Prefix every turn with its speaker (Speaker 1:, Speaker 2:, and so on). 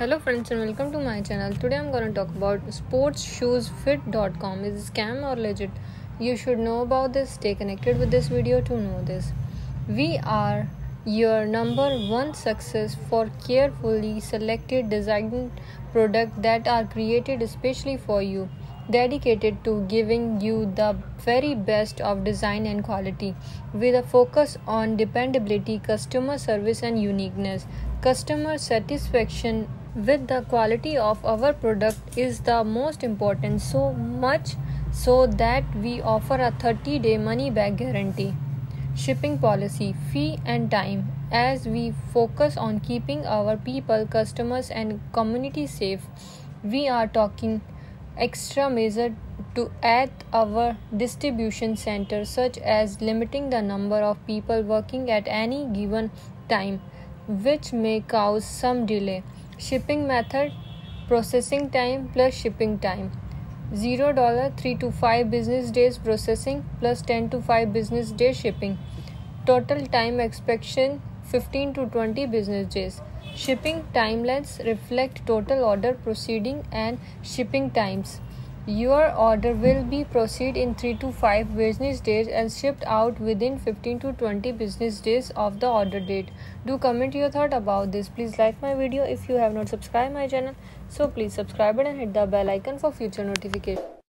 Speaker 1: friends and welcome to my channel. Today i'm going to talk about sportsshoesfit.com is it scam or legit? You should know about this. Stay connected with this video to know this. We are your number one success for carefully selected designed products that are created especially for you dedicated to giving you the very best of design and quality with a focus on dependability customer service and uniqueness. Customer satisfaction with the quality of our product is the most important so much so that we offer a 30 day money back guarantee. Shipping policy fee and time. As we focus on keeping our people customers and community safe we are talking extra measure to at our distribution center such as limiting the number of people working at any given time which may cause some delay. Shipping method processing time plus shipping time. $0 3 to 5 business days processing plus 10 to 5 business day shipping. Total time expectation 15 to 20 business days. Shipping timelines reflect total order proceeding and shipping times. Your order will be proceed in 3 to 5 business days and shipped out within 15 to 20 business days of the order date. Do comment your thought about this. Please like my video if you have not subscribed my channel. So please subscribe and hit the bell icon for future notification.